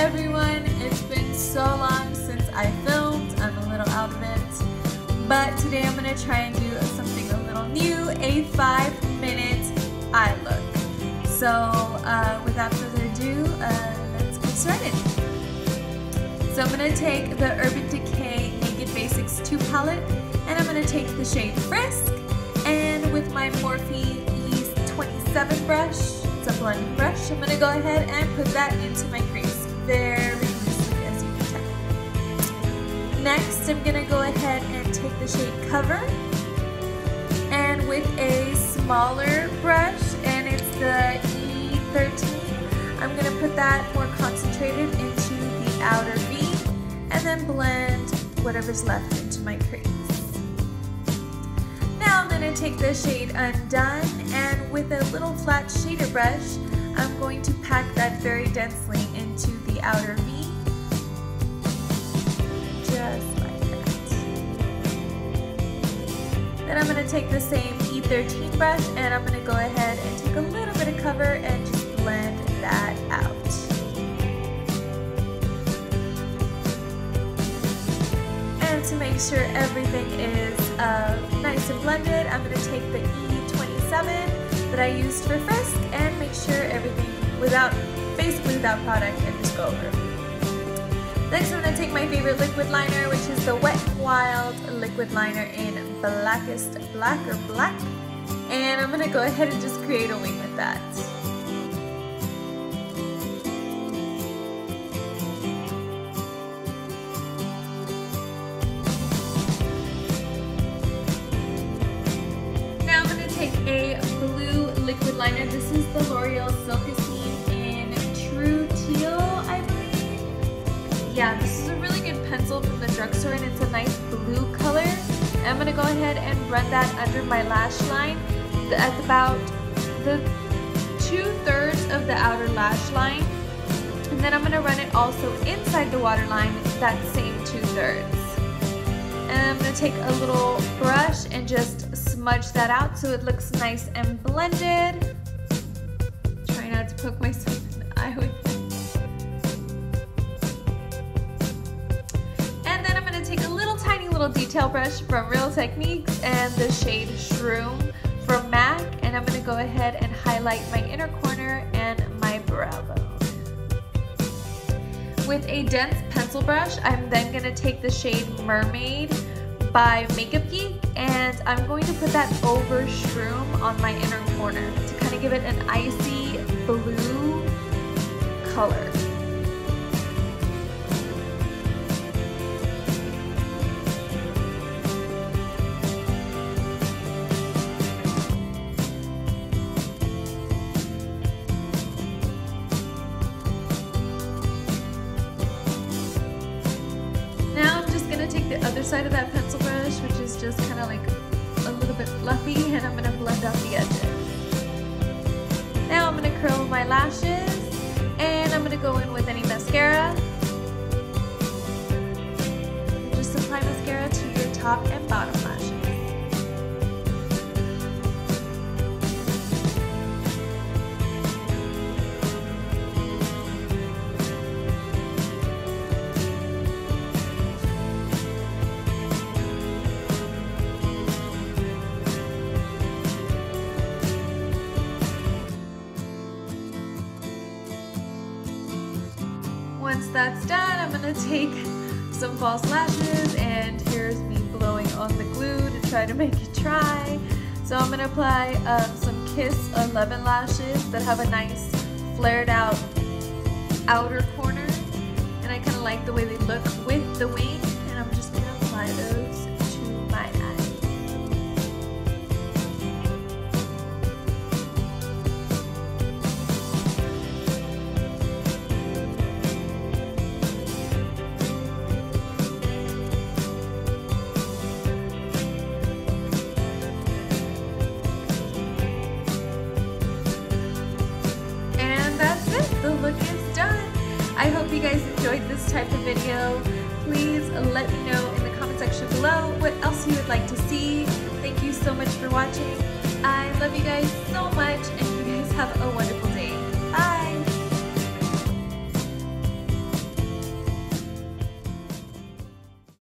everyone. It's been so long since I filmed. I'm a little out of it. But today I'm going to try and do something a little new, a five minute eye look. So uh, without further ado, uh, let's get started. So I'm going to take the Urban Decay Naked Basics 2 palette and I'm going to take the shade Frisk and with my Morphe Ease 27 brush it's a blending brush. I'm going to go ahead and put that into my crease as you can tell. Next, I'm going to go ahead and take the shade Cover and with a smaller brush, and it's the E13, I'm going to put that more concentrated into the outer V and then blend whatever's left into my crease. Now I'm going to take the shade Undone and with a little flat shader brush, I'm going to pack that very densely outer V. Just like that. Then I'm going to take the same E13 brush and I'm going to go ahead and take a little bit of cover and just blend that out. And to make sure everything is uh, nice and blended, I'm going to take the E27 that I used for Frisk and make sure everything without, basically without product and just go over. Next I'm going to take my favorite liquid liner which is the Wet Wild liquid liner in Blackest Black or Black and I'm going to go ahead and just create a wing with that. Now I'm gonna take a blue liquid liner. This is the L'Oreal in True Teal, I believe. Yeah, this is a really good pencil from the drugstore and it's a nice blue color. I'm to go ahead and run that under my lash line at about the two-thirds of the outer lash line. And then I'm to run it also inside the waterline, that same two-thirds. And I'm to take a little brush and just smudge that out so it looks nice and blended. Try not to poke myself in the eye with detail brush from Real Techniques and the shade Shroom from MAC and I'm going to go ahead and highlight my inner corner and my brow bone. With a dense pencil brush, I'm then going to take the shade Mermaid by Makeup Geek and I'm going to put that over Shroom on my inner corner to kind of give it an icy blue color. Side of that pencil brush, which is just kind of like a little bit fluffy, and I'm to blend out the edges. Now I'm to curl my lashes, and I'm to go in with any mascara. Just apply mascara to your top and bottom once that's done, I'm gonna take some false lashes and here's me blowing on the glue to try to make it dry. So I'm gonna apply um, some Kiss 11 lashes that have a nice flared out outer corner and I kind of like the way they look with the wing and I'm just gonna apply those you guys enjoyed this type of video. Please let me know in the comment section below what else you would like to see. Thank you so much for watching. I love you guys